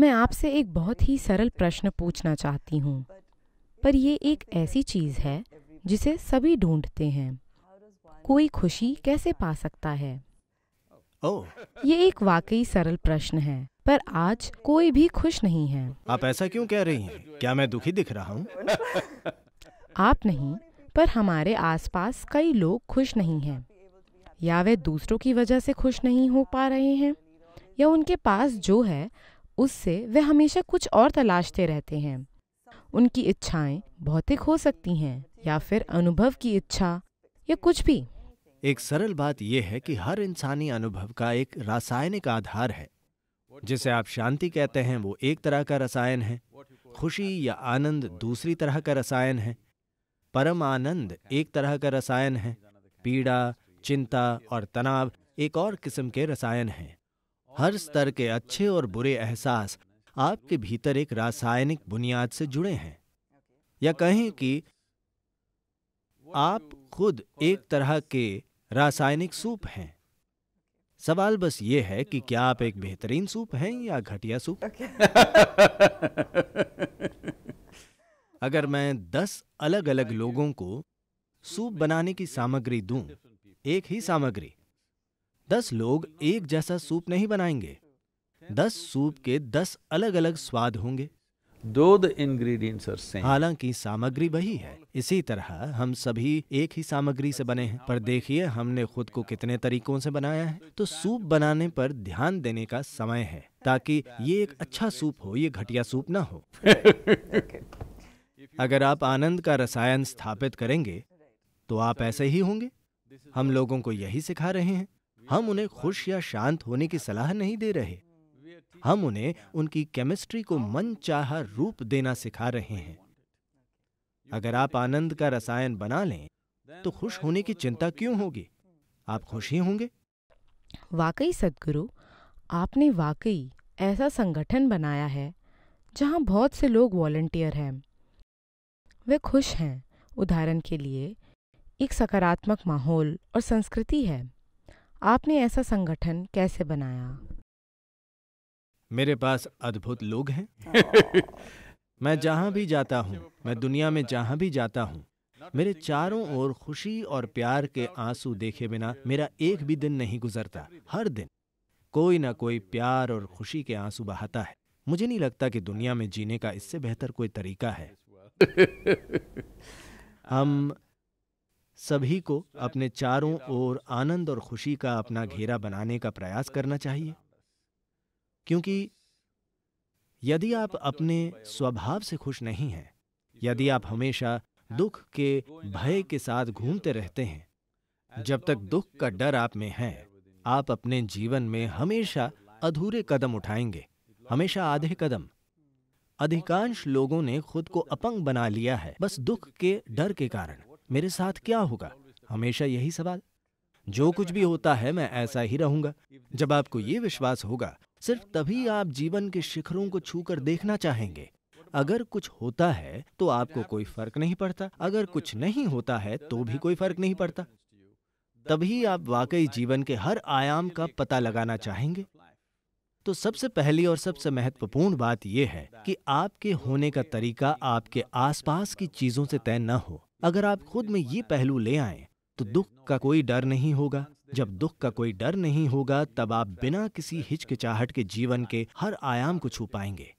मैं आपसे एक बहुत ही सरल प्रश्न पूछना चाहती हूँ। पर ये एक ऐसी चीज़ है जिसे सभी ढूंढते हैं। कोई खुशी कैसे पा सकता है? ओह। ये एक वाकई सरल प्रश्न है पर आज कोई भी खुश नहीं है। आप ऐसा क्यों कह रही हैं? क्या मैं दुखी दिख रहा हूँ? आप नहीं पर हमारे आसपास कई लोग खुश नहीं हैं। या वे दूसरों की वजह से खुश नहीं हो पा रहे हैं? या उनके पास जो है उससे वे हमेशा कुछ और तलाशते रहते हैं। उनकी इच्छाएँ भौतिक हो सकती हैं या फिर अनुभव की इच्छा या कुछ भी। एक सरल बात यह है कि हर इंसानी अनुभव का एक रासायनिक आधार है। जिसे आप शांति कहते हैं, वो एक तरह का रसायन है। खुशी या आनंद दूसरी तरह का रसायन है। परम आनंद एक तरह का रसायन है। पीड़ा, चिंता और तनाव एक और किस्म के रसायन हैं। हर स्तर के अच्छे और बुरे एहसास आपके भीतर एक रासायनिक बुनियाद से जुड़े हैं। या कहें कि आप खुद एक तरह के रासायनिक सूप हैं। सवाल बस ये है कि क्या आप एक बेहतरीन सूप हैं या घटिया सूप? अगर मैं दस अलग अलग लोगों को सूप बनाने की सामग्री दूँ एक ही सामग्री दस लोग एक जैसा सूप नहीं बनाएँगे। दस सूप के दस अलग अलग स्वाद होंगे। Though the ingredients are same, हालाँकि सामग्री वही है। इसी तरह हम सभी एक ही सामग्री से बने हैं। पर देखिए हमने खुद को कितने तरीकों से बनाया है। तो सूप बनाने पर ध्यान देने का समय है ताकि ये एक अच्छा सूप हो ये घटिया सूप ना हो। अगर आप आनंद का रसायन स्थापित करेंगे तो आप ऐसे ही होंगे। हम लोगों को यही सिखा रहे हैं। हम उन्हें खुश या शांत होने की सलाह नहीं दे रहे। हम उन्हें उनकी केमिस्ट्री को मन चाह रूप देना सिखा रहे हैं। अगर आप आनंद का रसायन बना लें तो खुश होने की चिंता क्यों होगी? आप खुश ही होंगे। वाकई सदगुरु, आपने वाकई ऐसा संगठन बनाया है, जहाँ बहुत से लोग वॉलंटियर हैं। वे खुश हैं। उदाहरण के लिए, एक सकारात्मक माहौल और संस्कृति है। आपने ऐसा संगठन कैसे बनाया? मेरे पास अद्भुत लोग हैं। मैं जहाँ भी जाता हूँ मैं दुनिया में जहाँ भी जाता हूँ मेरे चारों ओर खुशी और प्यार के आँसू देखे बिना मेरा एक भी दिन नहीं गुजरता हर दिन। कोई ना कोई प्यार और खुशी के आँसू बहाता है। मुझे नहीं लगता कि दुनिया में जीने का इससे बेहतर कोई तरीका है। हम सभी को अपने चारों ओर आनंद और खुशी का अपना घेरा बनाने का प्रयास करना चाहिए। क्योंकि यदि आप अपने स्वभाव से खुश नहीं हैं, यदि आप हमेशा दुख के भय के साथ घूमते रहते हैं, जब तक दुख का डर आप में है, आप अपने जीवन में हमेशा अधूरे कदम उठाएँगे, हमेशा आधे कदम। अधिकांश लोगों ने खुद को अपंग बना लिया है, बस दुख के डर के कारण। मेरे साथ क्या होगा? हमेशा यही सवाल। जो कुछ भी होता है, मैं ऐसा ही रहूँगा। जब आपको ये विश्वास होगा, सिर्फ़ तभी आप जीवन के शिखरों को छूकर देखना चाहेंगे। अगर कुछ होता है तो आपको कोई फ़र्क नहीं पड़ता। अगर कुछ नहीं होता है तो भी कोई फ़र्क नहीं पड़ता। तभी आप वाकई जीवन के हर आयाम का पता लगाना चाहेंगे। तो सबसे पहली और सबसे महत्वपूर्ण बात यह है कि आपके होने का तरीका आपके आसपास की चीज़ों से तय न हो। अगर आप खुद में ये पहलू ले आए तो दुख का कोई डर नहीं होगा। जब दुख का कोई डर नहीं होगा, तब आप बिना किसी हिचकिचाहट के जीवन के हर आयाम को छू पाएँगे।